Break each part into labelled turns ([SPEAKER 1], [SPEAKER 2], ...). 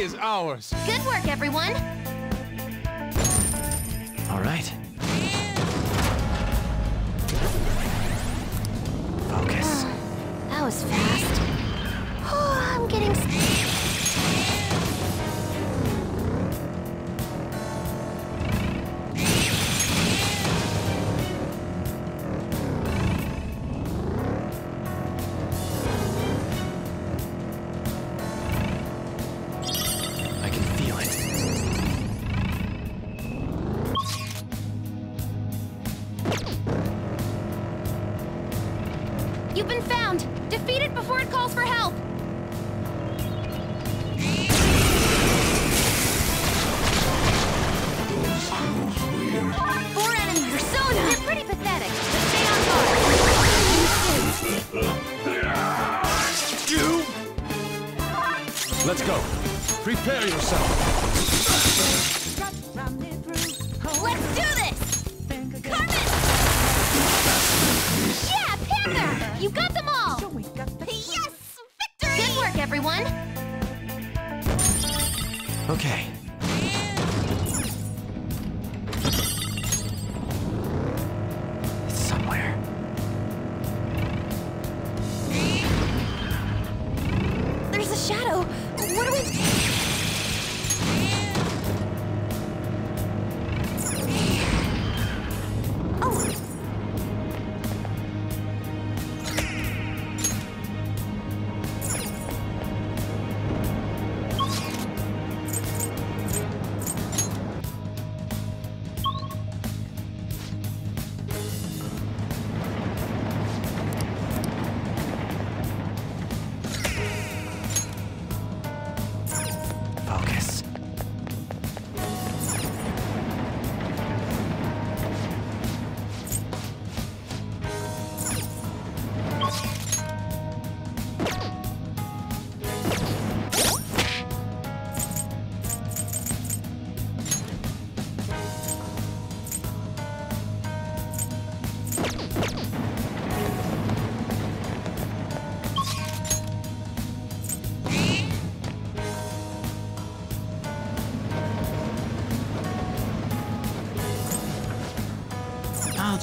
[SPEAKER 1] is ours.
[SPEAKER 2] Good work, everyone.
[SPEAKER 3] All right. Focus.
[SPEAKER 2] Uh, that was fast. Oh, I'm getting...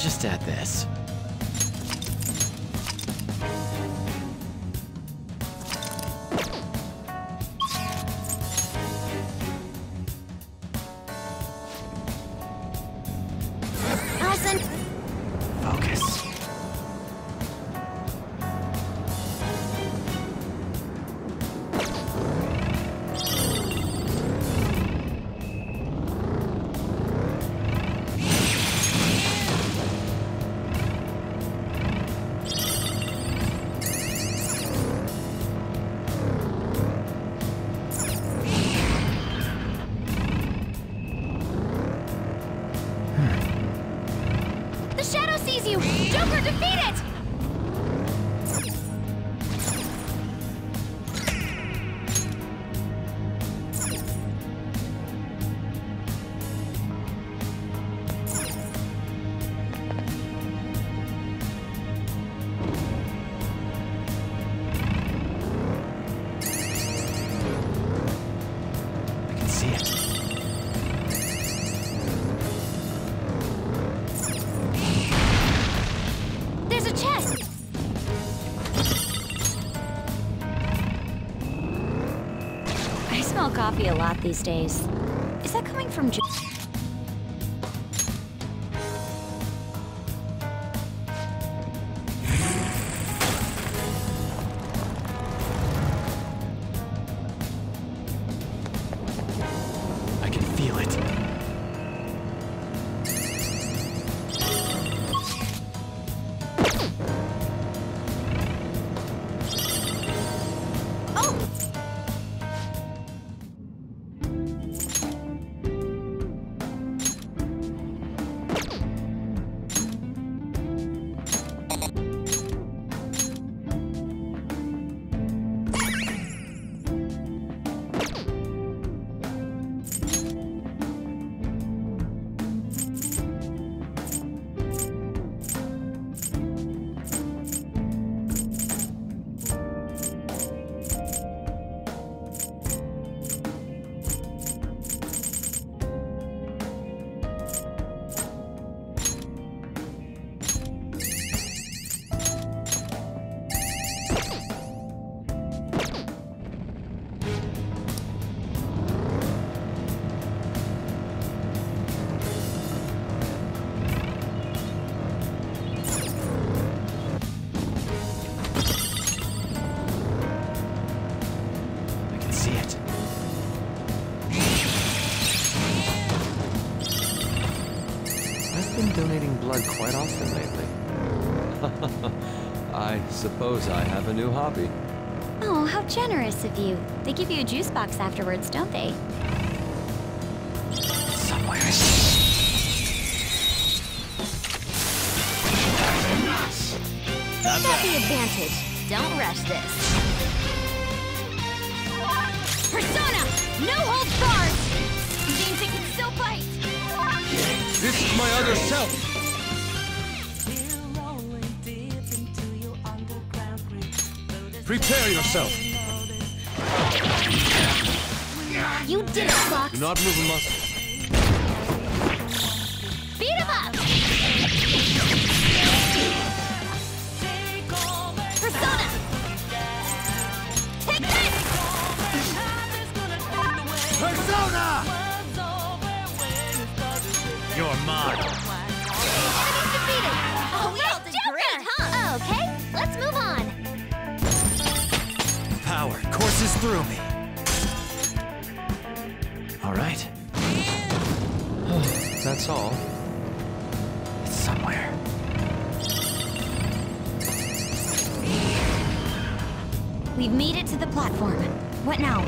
[SPEAKER 3] just at this.
[SPEAKER 2] these days. Is that coming from
[SPEAKER 1] Jim? Have a new hobby.
[SPEAKER 4] Oh, how generous of you. They give you a juice box afterwards, don't they?
[SPEAKER 5] Somewhere.
[SPEAKER 4] Got the advantage. Don't rush this. Persona! No holds barred! Means it can still bite!
[SPEAKER 6] This is my other self. Prepare yourself.
[SPEAKER 4] You did it, Fox!
[SPEAKER 6] Do not move a muscle.
[SPEAKER 4] Beat him up! Persona! Take this!
[SPEAKER 6] Persona!
[SPEAKER 5] You're mine. Through me. All right.
[SPEAKER 1] That's all.
[SPEAKER 5] It's somewhere.
[SPEAKER 4] We've made it to the platform. What now?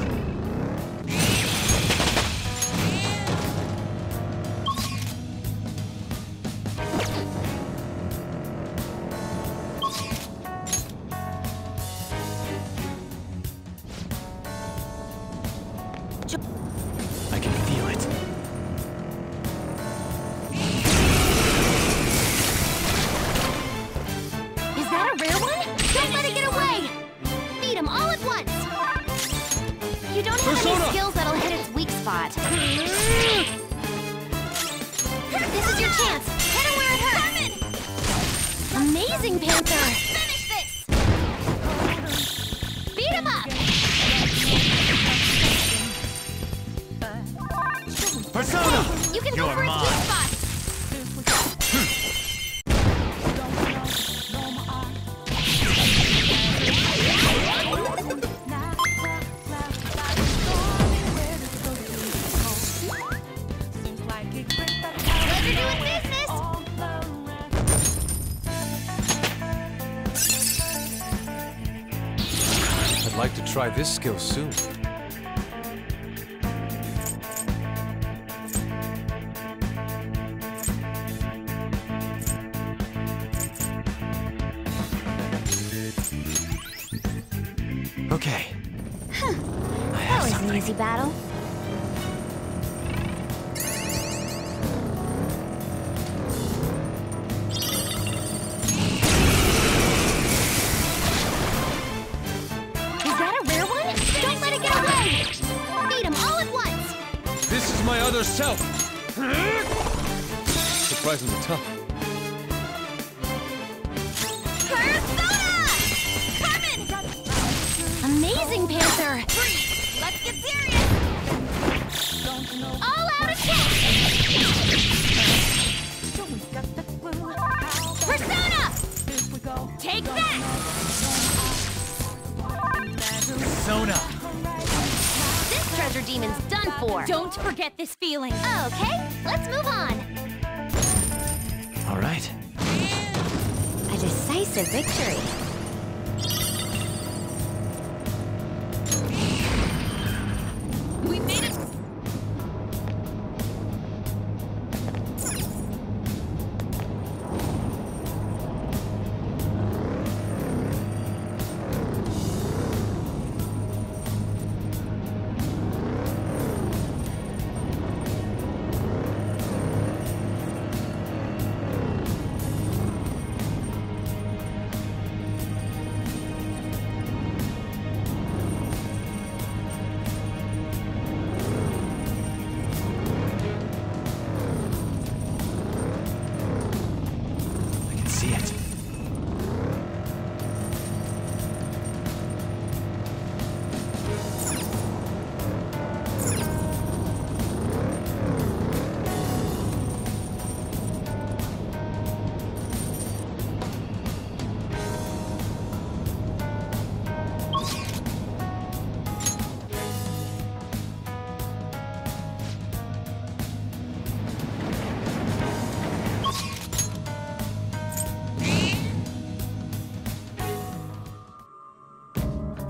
[SPEAKER 4] Amazing, Panther!
[SPEAKER 5] Sona.
[SPEAKER 4] This treasure demon's done for!
[SPEAKER 7] Don't forget this feeling.
[SPEAKER 4] Okay, let's move on.
[SPEAKER 5] All right.
[SPEAKER 4] A decisive victory.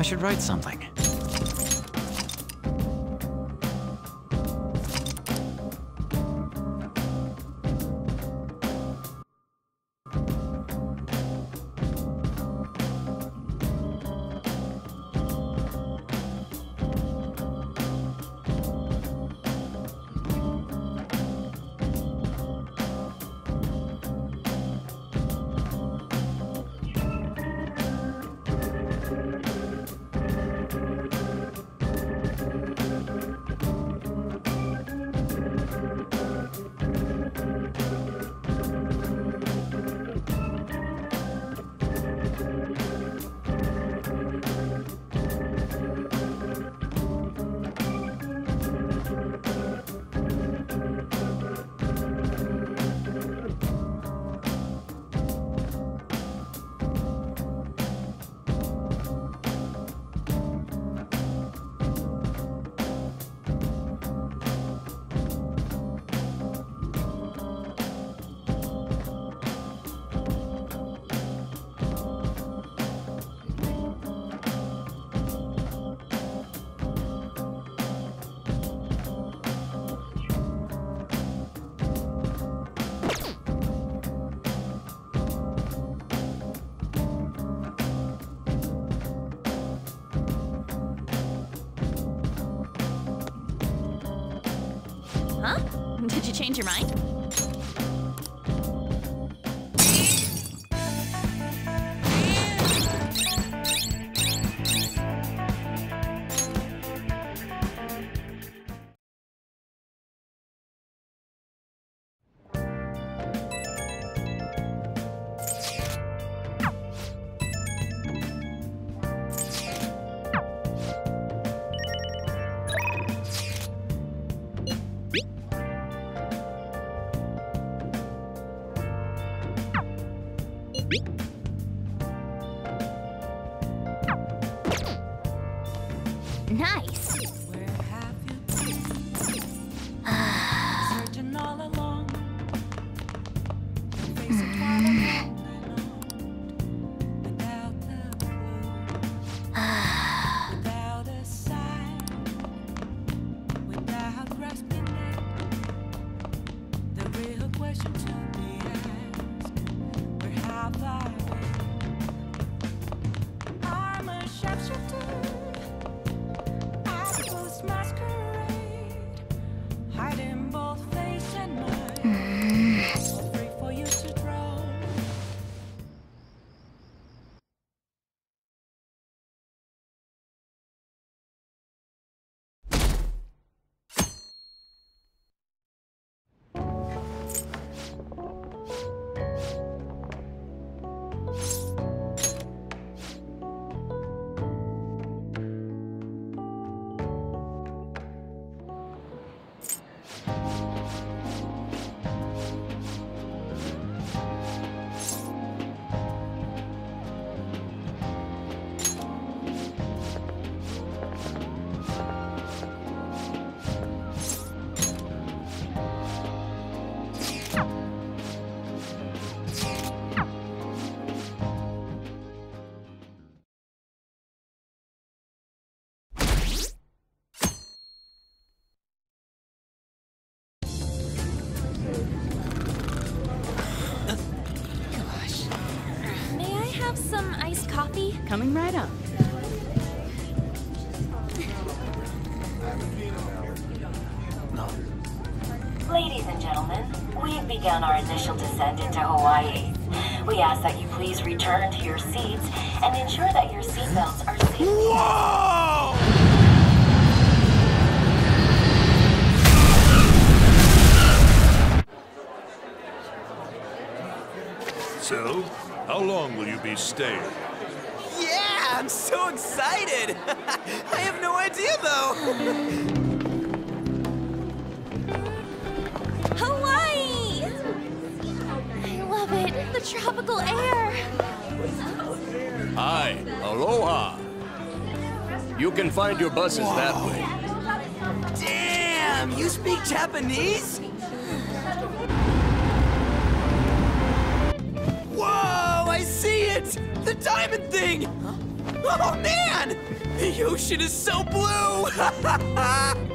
[SPEAKER 5] I
[SPEAKER 3] should write something.
[SPEAKER 4] Huh? Did you change your mind?
[SPEAKER 7] Coming right up.
[SPEAKER 8] Ladies and gentlemen, we've begun our initial descent into Hawaii. We ask that you please return to your seats and ensure that your seatbelts are seated.
[SPEAKER 9] So, how long will you be staying?
[SPEAKER 10] Yeah, I'm so excited! I have no idea though!
[SPEAKER 4] Hawaii! I love it. The tropical air.
[SPEAKER 11] Hi, aloha. You can find your buses that way.
[SPEAKER 10] Damn, you speak Japanese? Whoa, I see it! The diamond thing! Oh man! The ocean is so blue!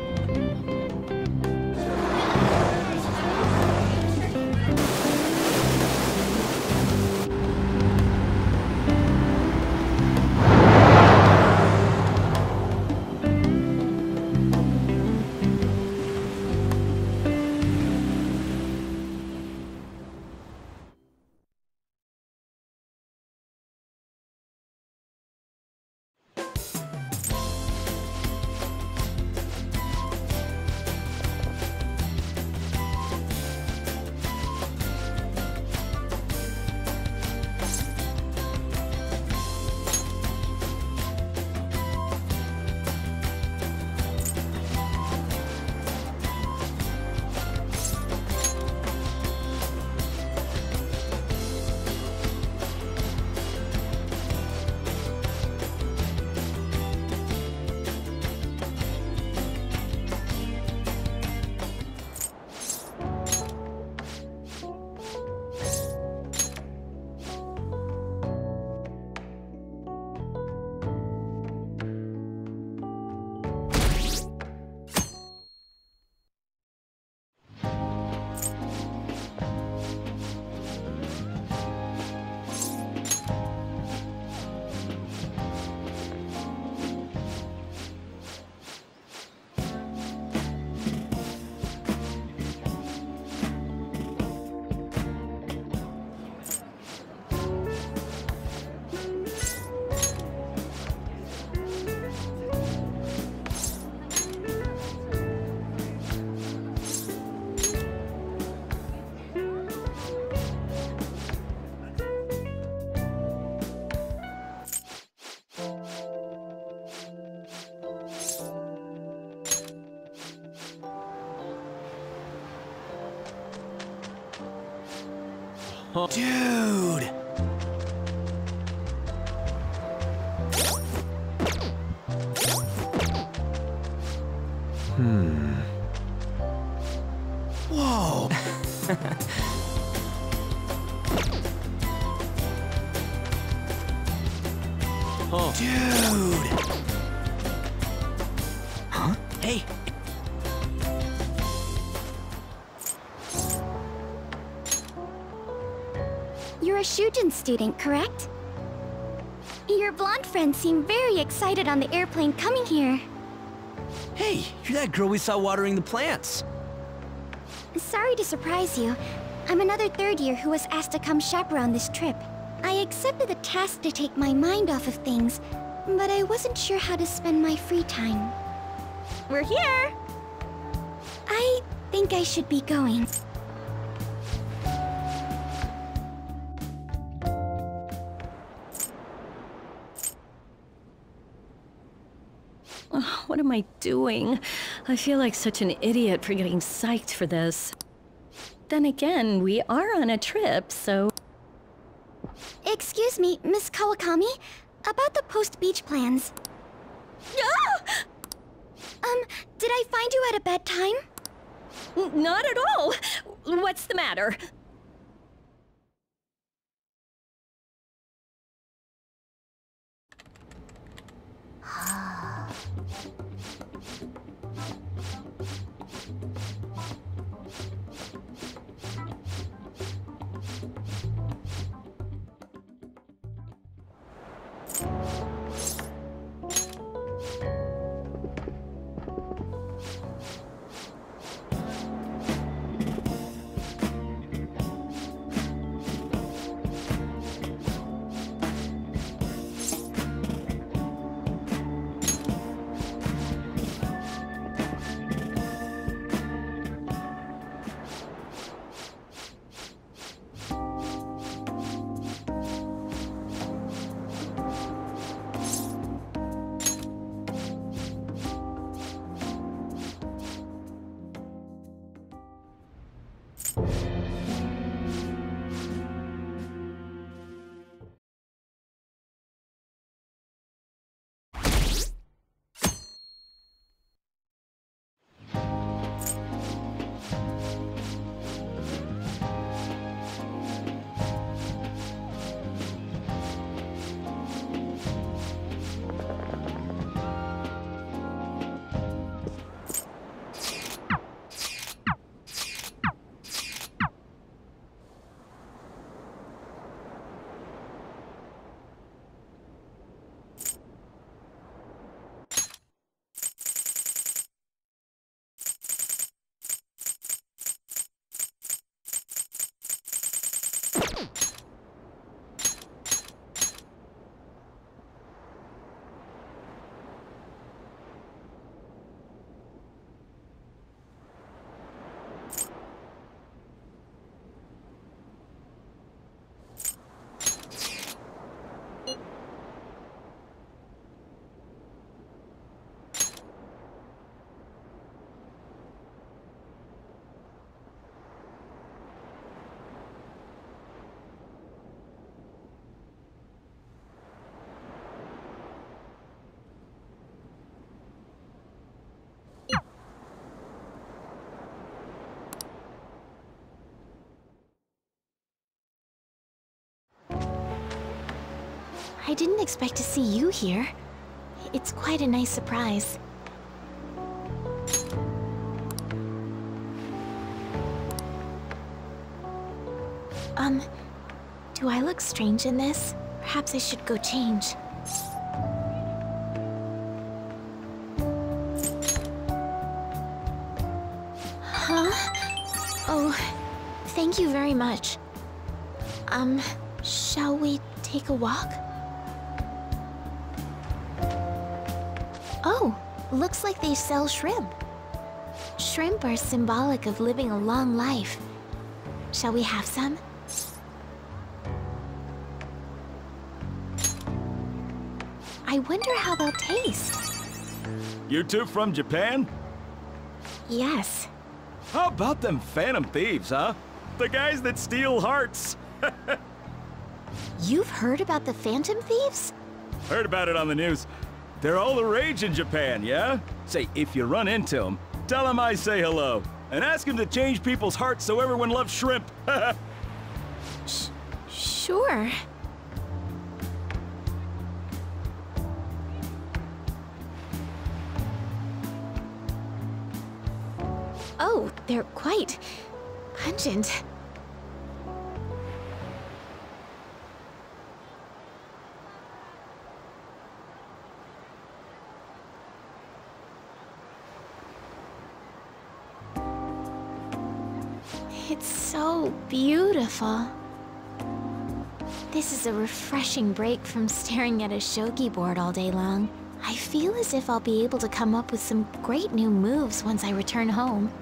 [SPEAKER 10] Dude!
[SPEAKER 5] Student, correct? Your blonde friends seem very excited on the airplane coming here.
[SPEAKER 10] Hey, you're that girl we saw watering the plants.
[SPEAKER 5] Sorry to surprise you. I'm another third year who was asked to come chaperone this trip. I accepted the task to take my mind off of things, but I wasn't sure how to spend my free time.
[SPEAKER 12] We're here!
[SPEAKER 5] I think I should be going.
[SPEAKER 12] am I doing? I feel like such an idiot for getting psyched for this. Then again, we are on a trip, so...
[SPEAKER 5] Excuse me, Miss Kawakami. About the post-beach plans.
[SPEAKER 12] No.
[SPEAKER 5] Um, did I find you at a bad time?
[SPEAKER 12] Not at all! What's the matter? Ah.
[SPEAKER 13] I didn't expect to see you here. It's quite a nice surprise. Um, do I look strange in this? Perhaps I should go change. Huh? Oh, thank you very much. Um, shall we take a walk? Looks like they sell shrimp. Shrimp are symbolic of living a long life. Shall we have some? I wonder how they'll taste.
[SPEAKER 14] You two from Japan?
[SPEAKER 13] Yes.
[SPEAKER 14] How about them Phantom Thieves, huh? The guys that steal hearts.
[SPEAKER 13] You've heard about the Phantom Thieves?
[SPEAKER 14] Heard about it on the news. They're all the rage in Japan, yeah? Say, if you run into them, tell them I say hello. And ask them to change people's hearts so everyone loves shrimp.
[SPEAKER 13] Sure. Oh, they're quite pungent. Beautiful. This is a refreshing break from staring at a shogi board all day long. I feel as if I'll be able to come up with some great new moves once I return home.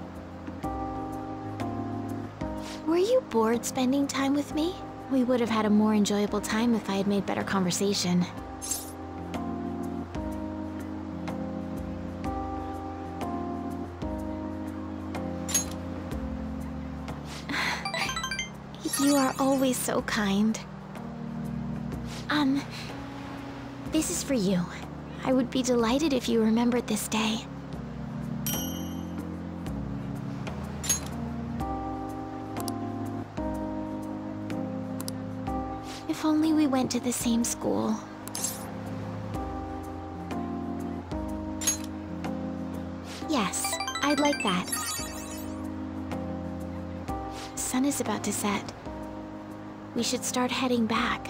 [SPEAKER 13] Were you bored spending time with me? We would have had a more enjoyable time if I had made better conversation. So kind. Um, this is for you. I would be delighted if you remembered this day. If only we went to the same school. Yes, I'd like that. Sun is about to set. We should start heading back.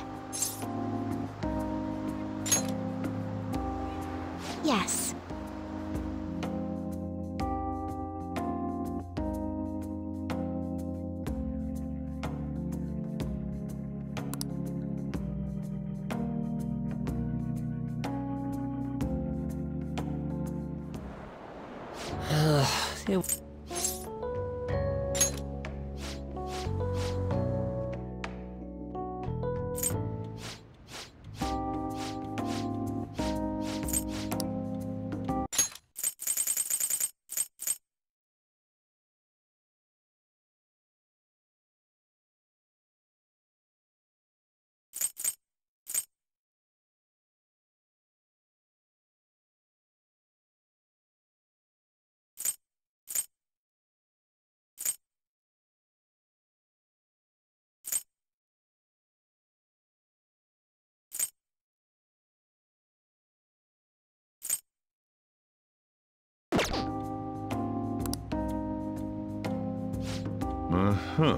[SPEAKER 13] Yes.
[SPEAKER 3] it
[SPEAKER 11] Uh-huh.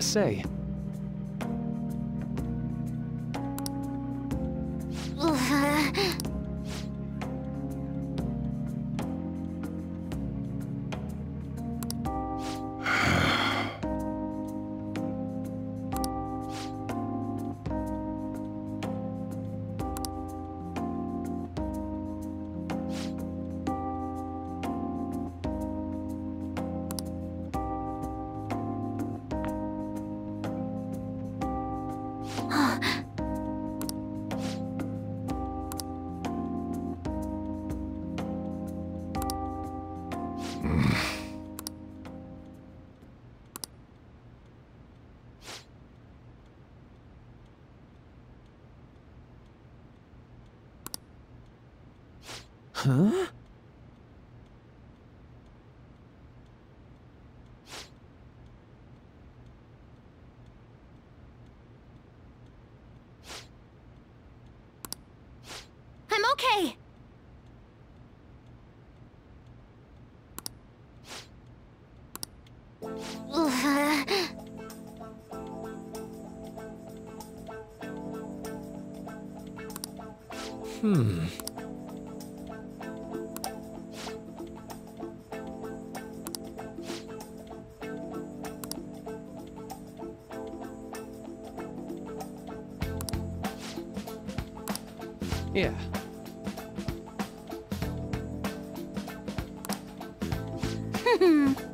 [SPEAKER 6] Say,
[SPEAKER 15] okay.
[SPEAKER 5] Hmm.
[SPEAKER 1] Yeah.
[SPEAKER 5] Right.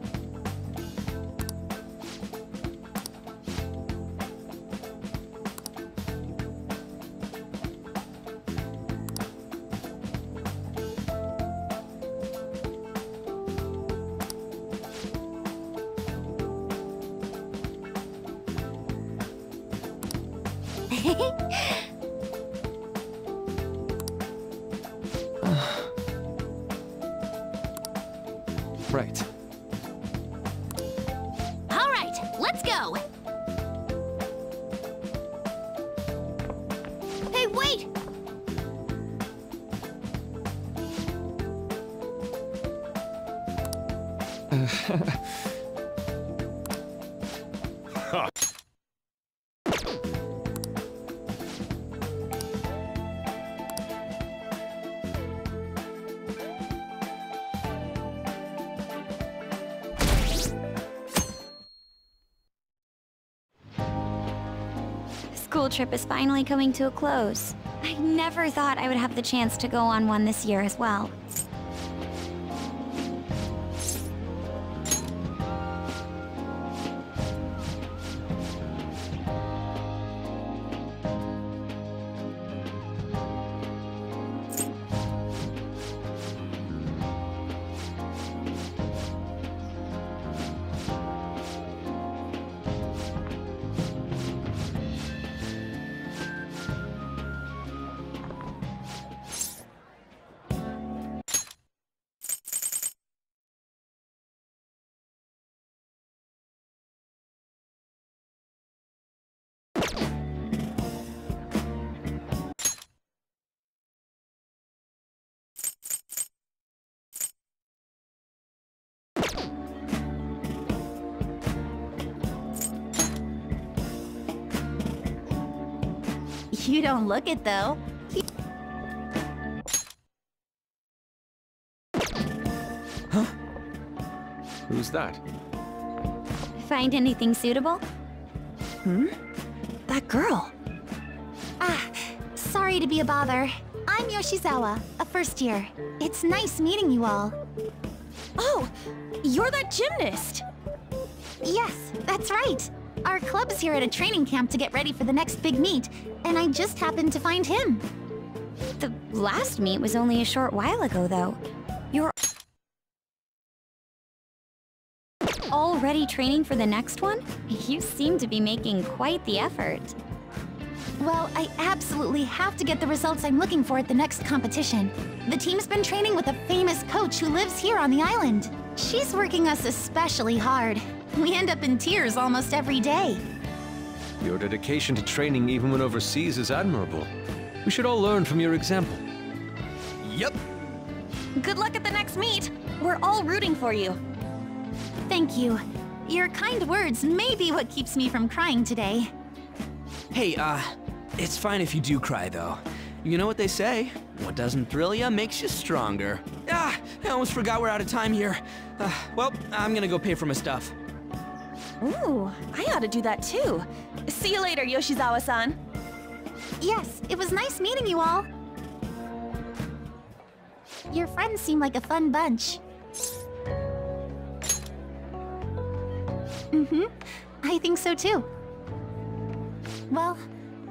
[SPEAKER 16] Trip is finally coming to a close. I never thought I would have the chance to go on one this year as well.
[SPEAKER 15] You don't look it, though. Huh?
[SPEAKER 1] Who's that?
[SPEAKER 16] Find anything suitable?
[SPEAKER 15] Hmm? That girl. Ah, sorry to be a bother. I'm Yoshizawa, a first year. It's nice meeting you all.
[SPEAKER 2] Oh, you're that gymnast!
[SPEAKER 15] Yes, that's right. Our club's here at a training camp to get ready for the next big meet, and I just happened to find him.
[SPEAKER 16] The last meet was only a short while ago, though. You're already training for the next one? You seem to be making quite the effort.
[SPEAKER 15] Well, I absolutely have to get the results I'm looking for at the next competition. The team's been training with a famous coach who lives here on the island. She's working us especially hard. We end up in tears almost every day.
[SPEAKER 1] Your dedication to training even when overseas is admirable. We should all learn from your example.
[SPEAKER 10] Yep.
[SPEAKER 2] Good luck at the next meet! We're all rooting for you.
[SPEAKER 15] Thank you. Your kind words may be what keeps me from crying today.
[SPEAKER 10] Hey, uh, it's fine if you do cry, though. You know what they say? What doesn't thrill you makes you stronger. Ah, I almost forgot we're out of time here. Uh, well, I'm gonna go pay for my stuff.
[SPEAKER 2] Ooh, I ought to do that too. See you later, Yoshizawa-san.
[SPEAKER 15] Yes, it was nice meeting you all. Your friends seem like a fun bunch. Mm-hmm. I think so too. Well,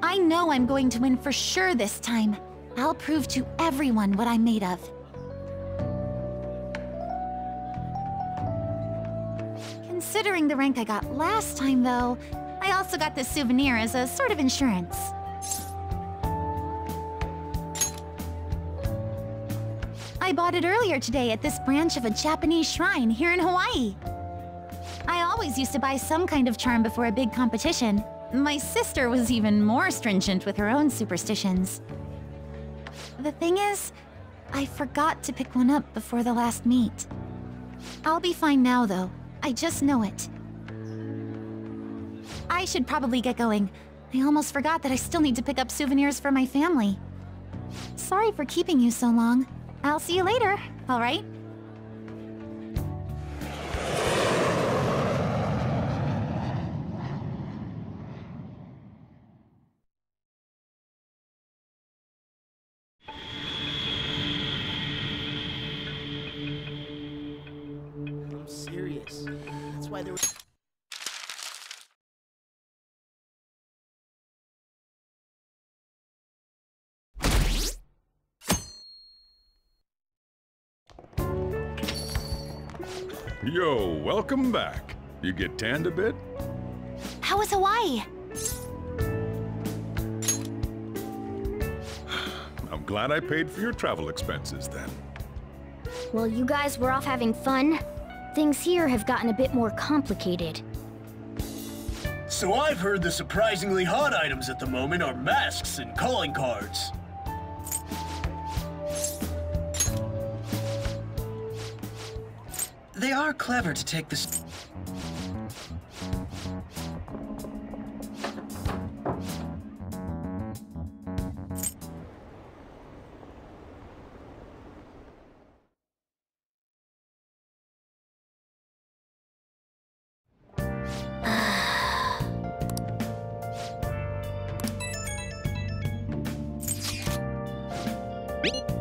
[SPEAKER 15] I know I'm going to win for sure this time. I'll prove to everyone what I'm made of. Considering the rank I got last time, though, I also got this souvenir as a sort of insurance. I bought it earlier today at this branch of a Japanese shrine here in Hawaii. I always used to buy some kind of charm before a big competition. My sister was even more stringent with her own superstitions. The thing is, I forgot to pick one up before the last meet. I'll be fine now, though. I just know it. I should probably get going. I almost forgot that I still need to pick up souvenirs for my family. Sorry for keeping you so long. I'll see you later, alright?
[SPEAKER 11] Yo, welcome back. You get tanned a bit?
[SPEAKER 15] How was Hawaii?
[SPEAKER 11] I'm glad I paid for your travel expenses then.
[SPEAKER 5] Well, you guys were off having fun, things here have gotten a bit more complicated.
[SPEAKER 17] So I've heard the surprisingly hot items at the moment are masks and calling cards. They are clever to take this.
[SPEAKER 4] Where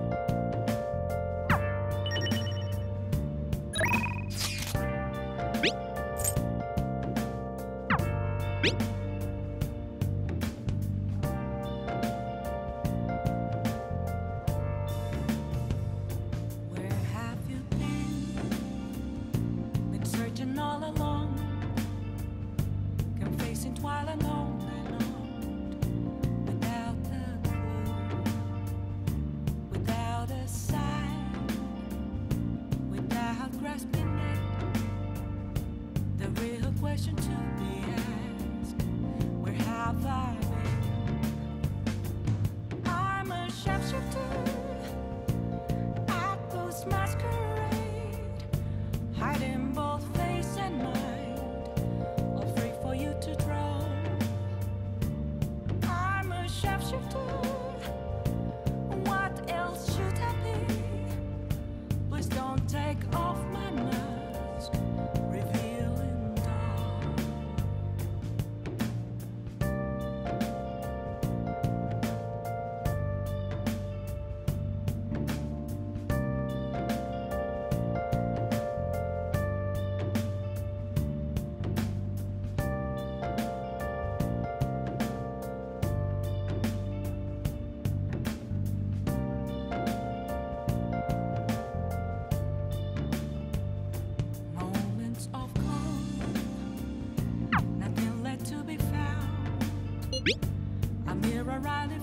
[SPEAKER 4] A mirror right in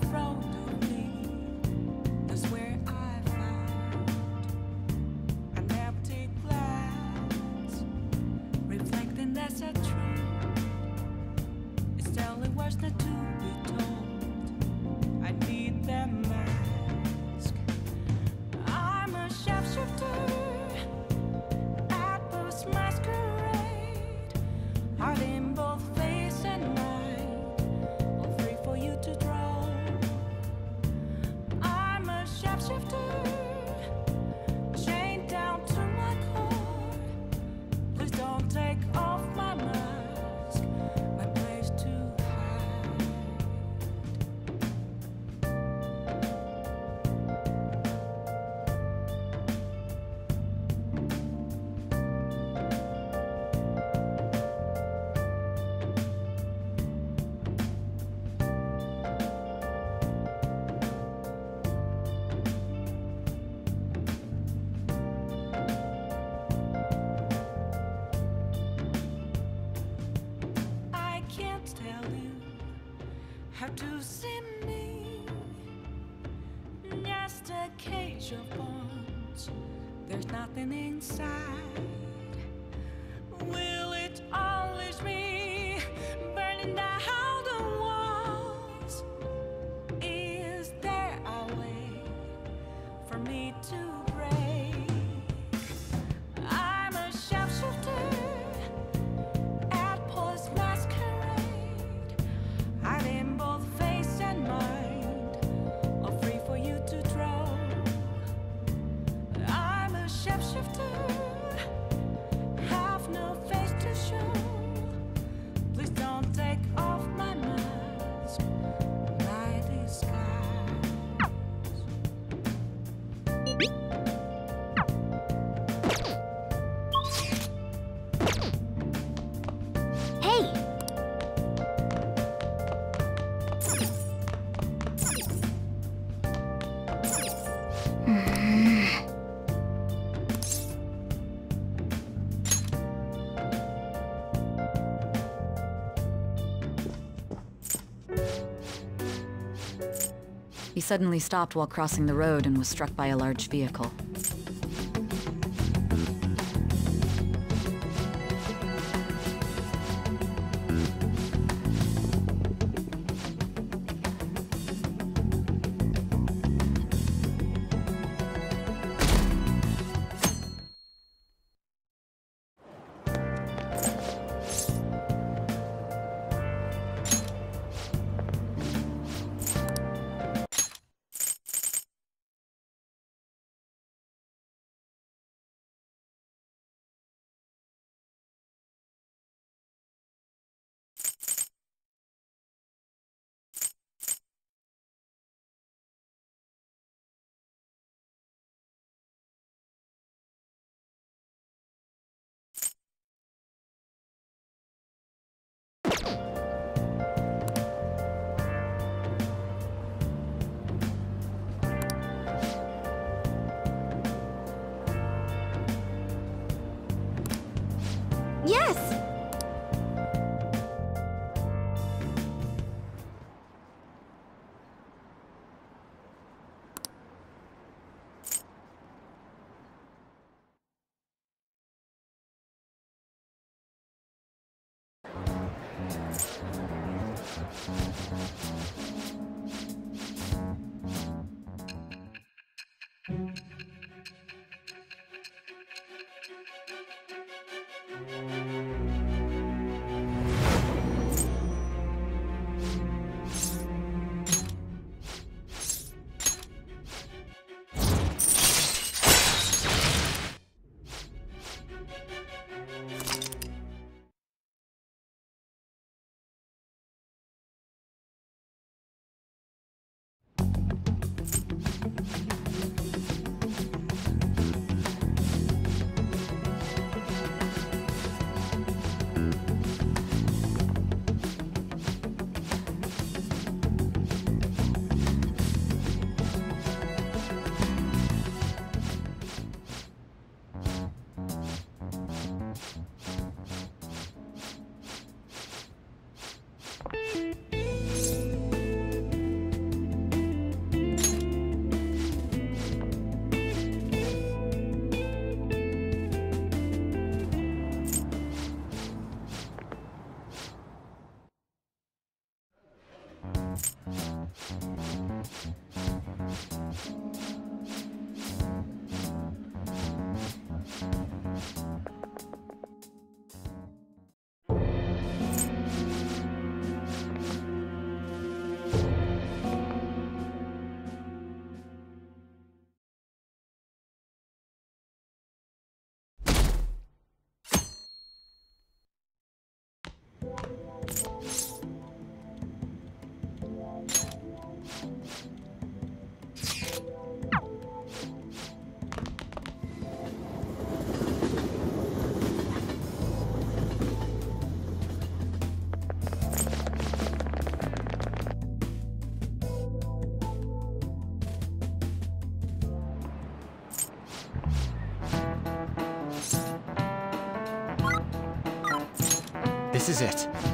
[SPEAKER 4] nothing inside.
[SPEAKER 18] suddenly stopped while crossing the road and was struck by a large vehicle.
[SPEAKER 6] This is it.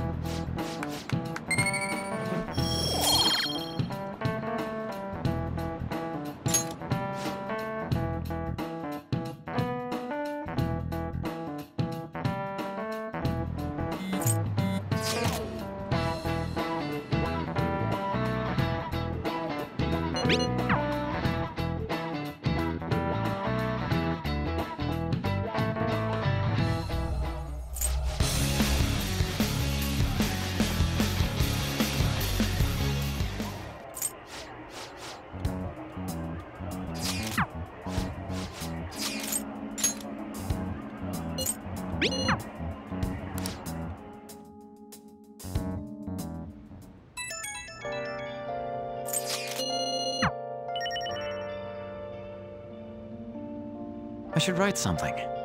[SPEAKER 3] Should write something.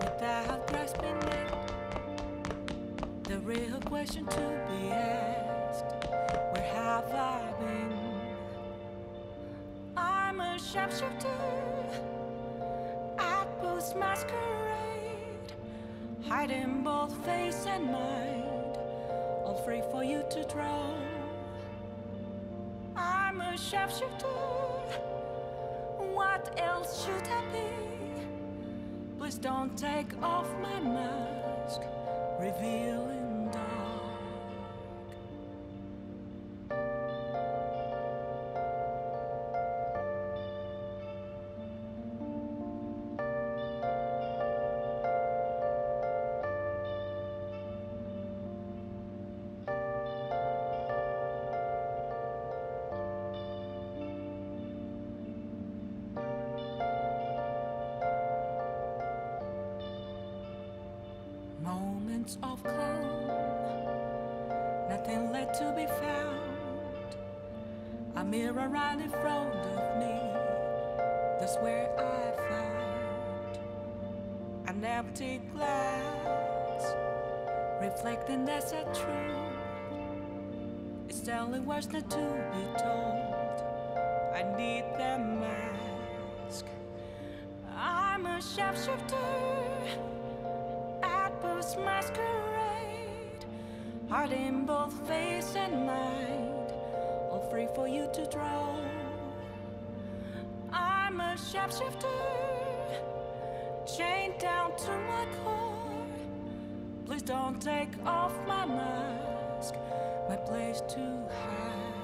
[SPEAKER 4] Without grasping it. The real question to be asked. Where have I been? I'm a sharpshooter at Booth's masquerade, hiding both face and mind, all free for you to draw. I'm a sharpshooter. What else should I be? Please don't take off my mask, revealing dark. A sharpshooter at Booth's masquerade, heart in both face and mind, all free for you to draw. I'm a sharpshooter, chained down to my core. Please don't take off my mask, my place to hide.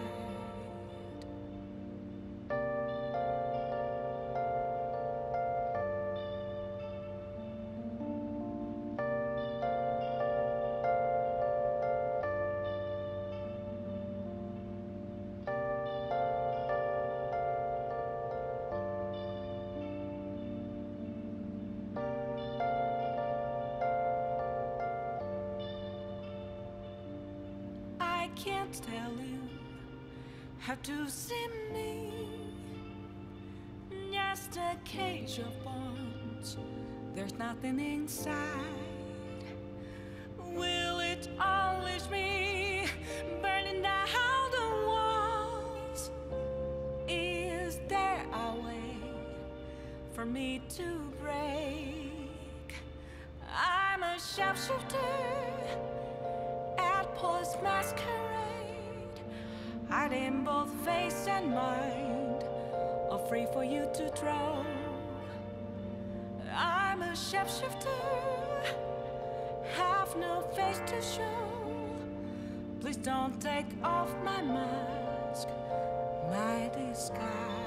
[SPEAKER 4] Sharpshooter at Paul's masquerade, hiding both face and mind, all free for you to draw. I'm a shapeshifter, have no face to show. Please don't take off my mask, my disguise.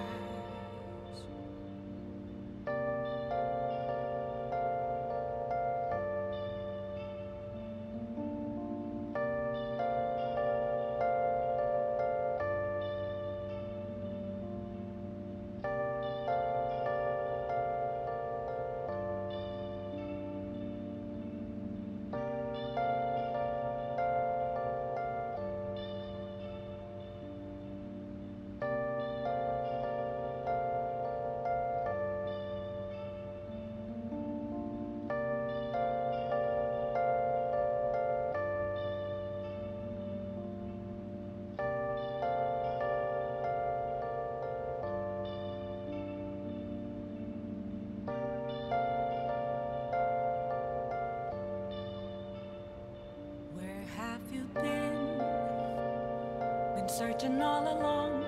[SPEAKER 4] Been all along,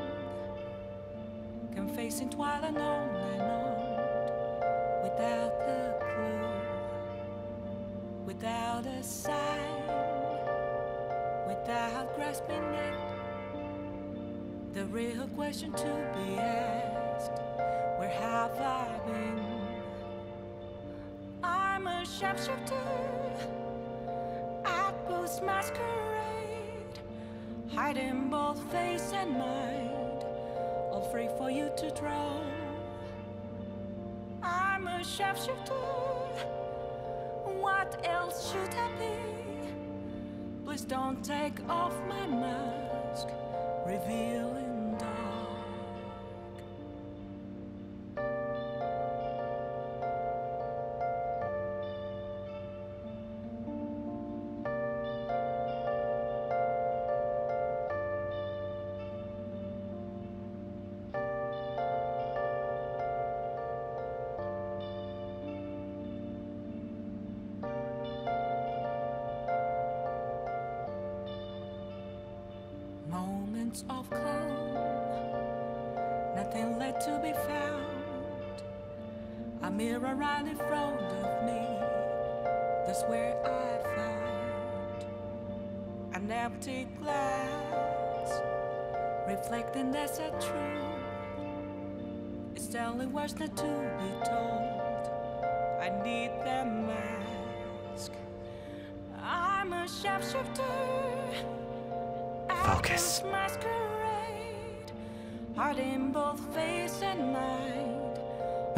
[SPEAKER 4] confessing on and on, without a clue, without a sign, without grasping it. The real question to be asked. Where have I been? I'm a sharpshooter at Post hiding both face and mind, all free for you to draw. I'm a chef sharpshooter. What else should I be? Please don't take off my mask, revealing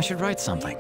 [SPEAKER 4] I
[SPEAKER 3] should write something.